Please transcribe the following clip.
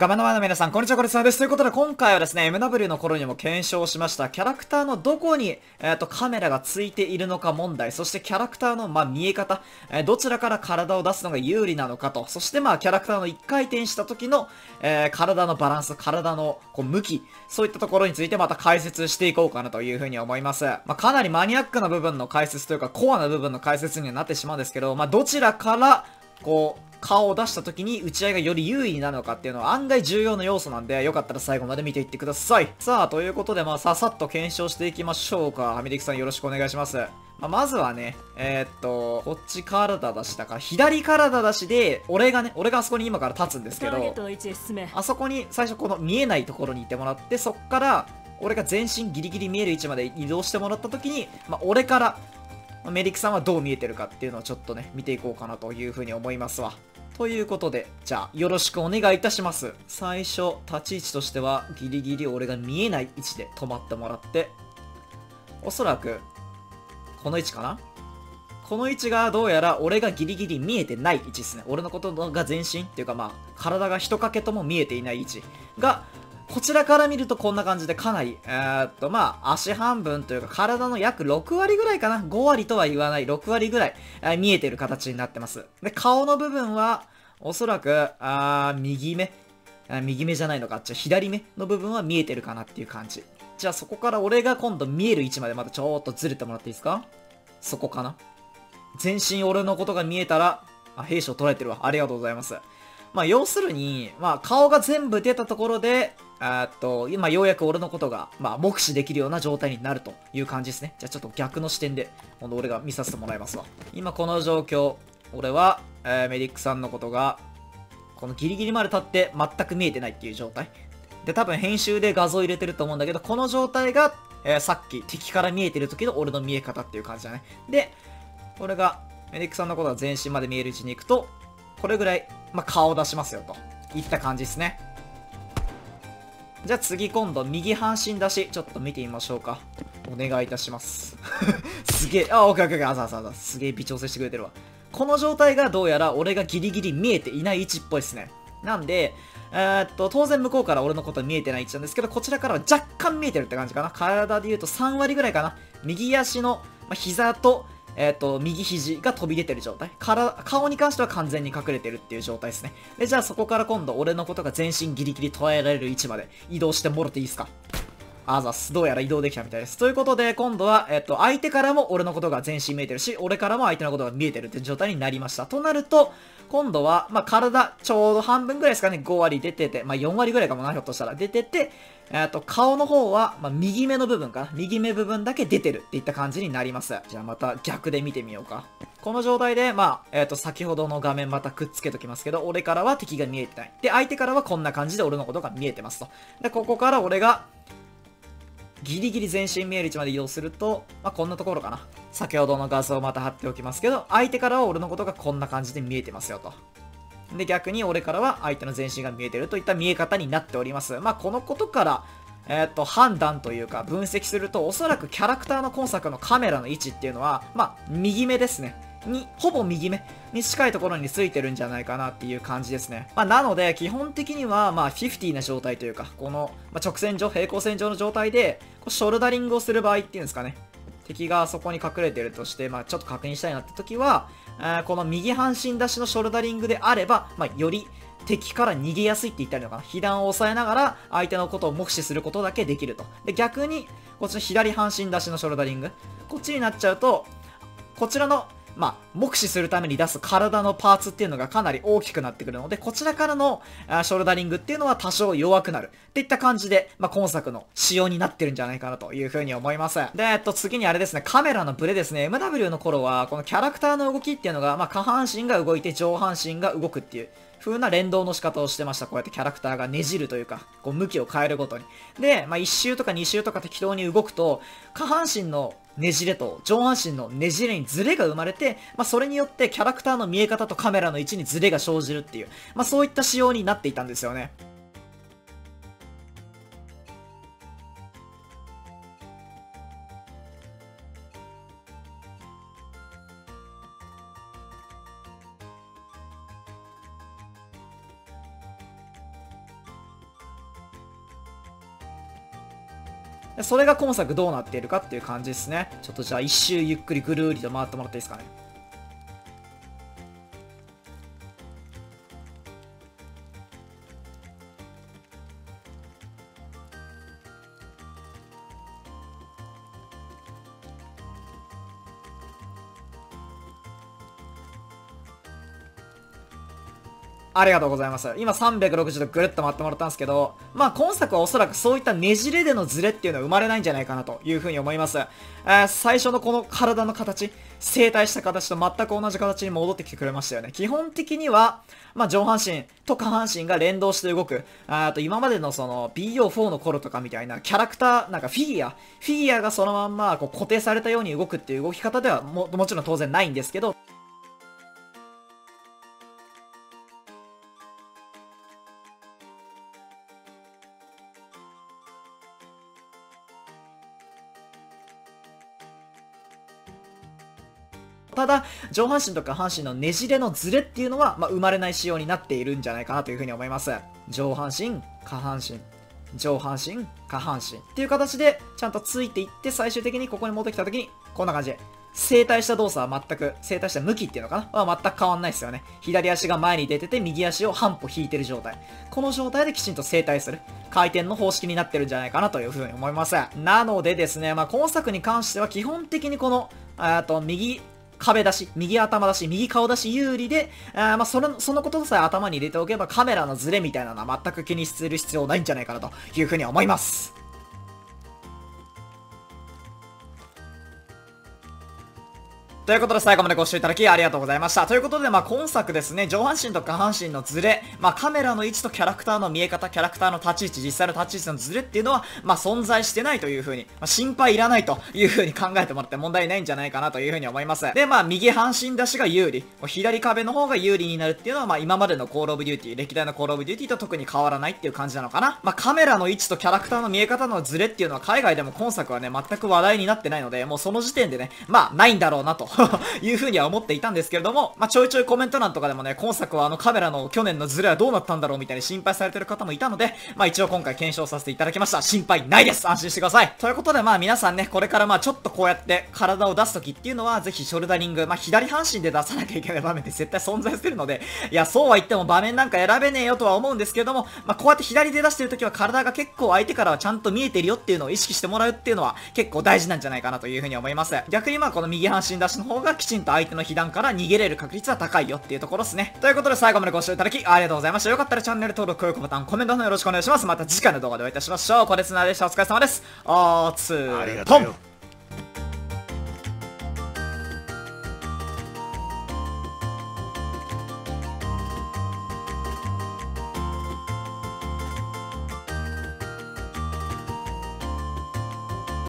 画面の前の皆さん、こんにちは、これさんです。ということで、今回はですね、MW の頃にも検証しました、キャラクターのどこに、えっ、ー、と、カメラがついているのか問題、そしてキャラクターの、まあ、見え方、えー、どちらから体を出すのが有利なのかと、そしてまあ、キャラクターの一回転した時の、えー、体のバランス、体の、こう、向き、そういったところについてまた解説していこうかなというふうに思います。まあ、かなりマニアックな部分の解説というか、コアな部分の解説にはなってしまうんですけど、まあ、どちらから、こう、顔を出した時に打ち合いがより優位になるのかっていうのは案外重要な要素なんで、よかったら最後まで見ていってください。さあ、ということで、まあ、ささっと検証していきましょうか。ハミデキさんよろしくお願いします。まあ、まずはね、えー、っと、こっち体出しだから、左体出しで、俺がね、俺があそこに今から立つんですけど、あそこに最初この見えないところにいてもらって、そっから、俺が全身ギリギリ見える位置まで移動してもらった時に、まあ、俺からメリックさんはどう見えてるかっていうのをちょっとね、見ていこうかなというふうに思いますわ。ということで、じゃあ、よろしくお願いいたします。最初、立ち位置としては、ギリギリ俺が見えない位置で止まってもらって、おそらく、この位置かな？この位置がどうやら俺がギリギリ見えてない位置ですね。俺のことが全身？っていうかまあ、体が一かけとも見えていない位置が、こちらから見るとこんな感じでかなり、えー、っと、まあ、足半分というか体の約6割ぐらいかな ?5 割とは言わない6割ぐらい、えー、見えてる形になってます。で、顔の部分は、おそらく、あ右目、右目じゃないのか、じゃ左目の部分は見えてるかなっていう感じ。じゃあそこから俺が今度見える位置までまたちょっとずれてもらっていいですか？そこかな全身俺のことが見えたら、あ、兵士を捉えてるわ。ありがとうございます。まあ、要するに、まあ、顔が全部出たところで、っと、今ようやく俺のことが、まあ、目視できるような状態になるという感じですね。じゃあちょっと逆の視点で、今度俺が見させてもらいますわ。今この状況、俺は、えー、メディックさんのことが、このギリギリまで立って全く見えてないっていう状態。で、多分編集で画像入れてると思うんだけど、この状態が、えー、さっき敵から見えてる時の俺の見え方っていう感じだね。で、俺がメディックさんのことが全身まで見える位置に行くと、これぐらい、まあ、顔を出しますよと。いった感じですね。じゃあ次今度右半身出し、ちょっと見てみましょうか。お願いいたします。すげえ、あ、オッケーオッケー、あざあざあざ。すげえ微調整してくれてるわ。この状態がどうやら俺がギリギリ見えていない位置っぽいですね。なんで、えー、っと、当然向こうから俺のこと見えてない位置なんですけど、こちらからは若干見えてるって感じかな。体で言うと3割ぐらいかな。右足の、まあ膝とえっ、ー、と、右肘が飛び出てる状態。から、顔に関しては完全に隠れてるっていう状態ですね。で、じゃあそこから今度俺のことが全身ギリギリ捉えられる位置まで移動してもろていいですか？あざす。どうやら移動できたみたいです。ということで、今度は、えっと、相手からも俺のことが全身見えてるし、俺からも相手のことが見えてるって状態になりました。となると、今度は、まあ、体、ちょうど半分ぐらいですかね、5割出てて、まあ、4割ぐらいかもな、ひょっとしたら出てて、えっと、顔の方は、まあ、右目の部分かな。右目部分だけ出てるっていった感じになります。じゃあまた逆で見てみようか。この状態で、まあ、えっ、と、先ほどの画面またくっつけときますけど、俺からは敵が見えてない。で、相手からはこんな感じで俺のことが見えてますと。で、ここから俺が、ギリギリ全身見える位置まで移動すると、まあ、こんなところかな。先ほどの画像をまた貼っておきますけど、相手からは俺のことがこんな感じで見えてますよと。で、逆に俺からは相手の全身が見えてるといった見え方になっております。まあ、このことから、えー、っと、判断というか分析すると、おそらくキャラクターの今作のカメラの位置っていうのは、まあ、右目ですね。に、ほぼ右目に近いところについてるんじゃないかなっていう感じですね。まあ、なので、基本的には、まあ、50な状態というか、この、まあ、直線上、平行線上の状態で、こうショルダリングをする場合っていうんですかね。敵がそこに隠れてるとして、まあ、ちょっと確認したいなって時は、えこの右半身出しのショルダリングであれば、まあ、より敵から逃げやすいって言ったらいいのかな。被弾を抑えながら相手のことを目視することだけできると。で、逆に、こっちの左半身出しのショルダリング。こっちになっちゃうと、こちらのまあ、目視するために出す体のパーツっていうのがかなり大きくなってくるので、こちらからのショルダリングっていうのは多少弱くなる。っていった感じで、まあ、今作の仕様になってるんじゃないかなというふうに思います。で、えっと、次にあれですね、カメラのブレですね。MW の頃は、このキャラクターの動きっていうのが、まあ、下半身が動いて上半身が動くっていう、風な連動の仕方をしてました。こうやってキャラクターがねじるというか、こう向きを変えるごとに。で、まあ、1周とか2周とか適当に動くと、下半身のねじれと上半身のねじれにズレが生まれて、まあ、それによってキャラクターの見え方とカメラの位置にズレが生じるっていう、まあ、そういった仕様になっていたんですよね。それが今作どうなっているかっていう感じですね。ちょっとじゃあ一周ゆっくりぐるーりと回ってもらっていいですかね。ありがとうございます。今360度ぐるっと回ってもらったんですけど、まあ今作はおそらくそういったねじれでのズレっていうのは生まれないんじゃないかなというふうに思います。えー、最初のこの体の形、整体した形と全く同じ形に戻ってきてくれましたよね。基本的には、まあ上半身と下半身が連動して動く。あと今までのその BO4 の頃とかみたいなキャラクター、なんかフィギュア、フィギュアがそのまんまこう固定されたように動くっていう動き方ではももちろん当然ないんですけど、だ、上半身と下半身のねじれのズレっていうのは、まあ、生まれない仕様になっているんじゃないかなというふうに思います。上半身、下半身、上半身、下半身っていう形でちゃんとついていって最終的にここに持ってきた時にこんな感じで正対した動作は全く、正対した向きっていうのかな？は全く変わんないですよね。左足が前に出てて右足を半歩引いてる状態。この状態できちんと正対する回転の方式になってるんじゃないかなというふうに思います。なのでですね、まあ今作に関しては基本的にこの、えっと、右壁出し、右頭出し、右顔出し有利で、あまあ、その、そのことさえ頭に入れておけばカメラのズレみたいなのは全く気にする必要ないんじゃないかなというふうに思います。ということで最後までご視聴いただきありがとうございました。ということで、まあ今作ですね、上半身と下半身のズレ、まあカメラの位置とキャラクターの見え方、キャラクターの立ち位置、実際の立ち位置のズレっていうのは、まあ存在してないという風に、まあ心配いらないという風に考えてもらって問題ないんじゃないかなという風に思います。で、まあ右半身出しが有利、左壁の方が有利になるっていうのは、まあ今までのコールオブデューティー、歴代のコールオブデューティーと特に変わらないっていう感じなのかな。まあカメラの位置とキャラクターの見え方のズレっていうのは海外でも今作はね、全く話題になってないので、もうその時点でね、まあないんだろうなと いう風には思っていたんですけれども、まあ、ちょいちょいコメント欄とかでもね、今作はあのカメラの去年のズレはどうなったんだろうみたいに心配されてる方もいたので、まあ、一応今回検証させていただきました。心配ないです安心してくださいということでまあ皆さんね、これからまあちょっとこうやって体を出す時っていうのは、ぜひショルダリング、まあ左半身で出さなきゃいけない場面って絶対存在するので、いや、そうは言っても場面なんか選べねえよとは思うんですけれども、まあこうやって左で出してる時は体が結構相手からはちゃんと見えてるよっていうのを意識してもらうっていうのは結構大事なんじゃないかなというふうに思います。逆にまあこの右半身出しの方がきちんと相手の被弾から逃げれる確率は高いよっていうところですね。ということで最後までご視聴いただきありがとうございました。よかったらチャンネル登録、高評価ボタン、コメントの方よろしくお願いします。また次回の動画でお会いいたしましょう。これつなでした。お疲れ様です。おーつーとう